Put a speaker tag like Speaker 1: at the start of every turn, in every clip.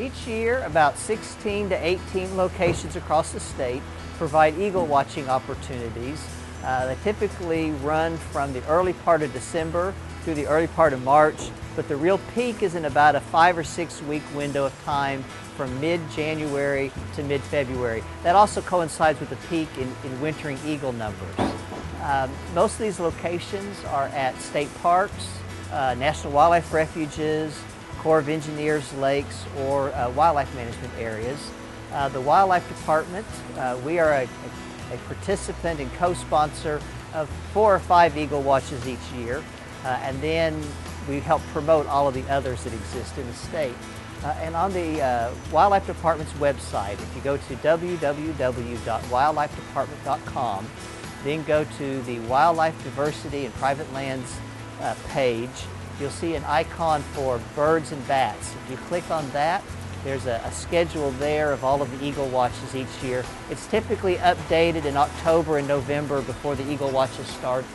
Speaker 1: Each year, about 16 to 18 locations across the state provide eagle watching opportunities. Uh, they typically run from the early part of December through the early part of March, but the real peak is in about a five or six week window of time from mid-January to mid-February. That also coincides with the peak in, in wintering eagle numbers. Um, most of these locations are at state parks, uh, national wildlife refuges, Corps of Engineers lakes, or uh, wildlife management areas. Uh, the Wildlife Department, uh, we are a, a, participant and co-sponsor of four or five Eagle Watches each year, uh, and then we help promote all of the others that exist in the state. Uh, and on the Wildlife Department's website, if you go to www.wildlifedepartment.com, then go to the Wildlife Diversity and Private Lands uh, page, you'll see an icon for birds and bats. If you click on that, there's a, a, schedule there of all of the Eagle Watches each year. It's typically updated in October and November before the Eagle Watches start.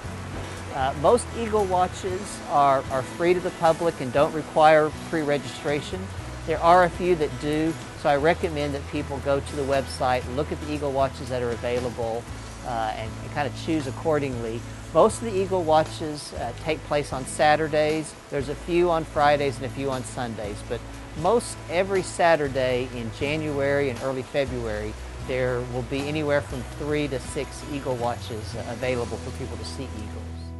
Speaker 1: Uh, most Eagle Watches are, are free to the public and don't require pre-registration. There are a few that do, so I recommend that people go to the website, look at the Eagle Watches that are available, uh, and, and, kind of choose accordingly. Most of the Eagle Watches uh, take place on Saturdays. There's a few on Fridays and a few on Sundays, but most every Saturday in January and early February, there will be anywhere from three to six Eagle Watches available for people to see eagles.